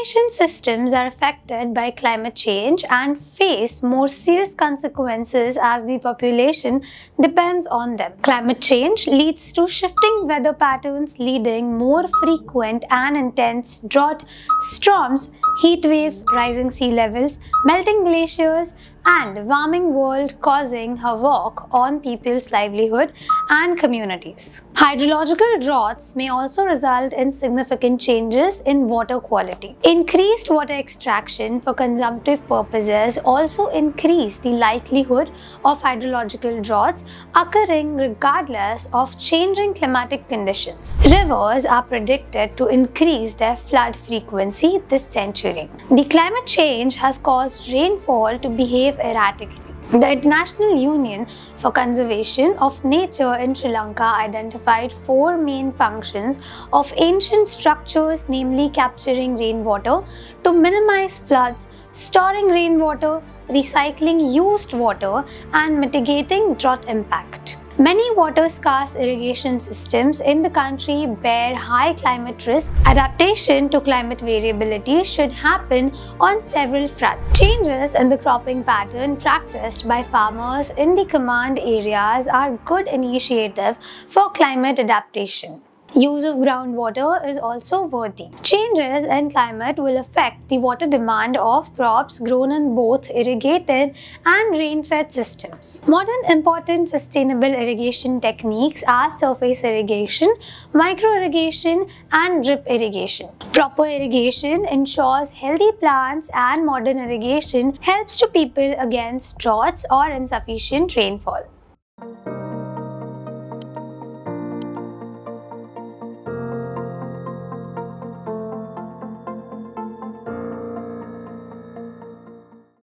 Irrigation systems are affected by climate change and face more serious consequences as the population depends on them. Climate change leads to shifting weather patterns leading more frequent and intense drought, storms, heat waves, rising sea levels, melting glaciers, and warming world causing havoc on people's livelihood and communities. Hydrological droughts may also result in significant changes in water quality. Increased water extraction for consumptive purposes also increase the likelihood of hydrological droughts occurring regardless of changing climatic conditions. Rivers are predicted to increase their flood frequency this century. The climate change has caused rainfall to behave behave erratically. The International Union for Conservation of Nature in Sri Lanka identified four main functions of ancient structures, namely capturing rainwater to minimize floods, storing rainwater, recycling used water, and mitigating drought impact. Many water-scarce irrigation systems in the country bear high climate risks. Adaptation to climate variability should happen on several fronts. Changes in the cropping pattern practiced by farmers in the command areas are good initiative for climate adaptation. Use of groundwater is also worthy. Changes in climate will affect the water demand of crops grown in both irrigated and rain-fed systems. Modern important sustainable irrigation techniques are surface irrigation, micro-irrigation and drip irrigation. Proper irrigation ensures healthy plants and modern irrigation helps to people against droughts or insufficient rainfall.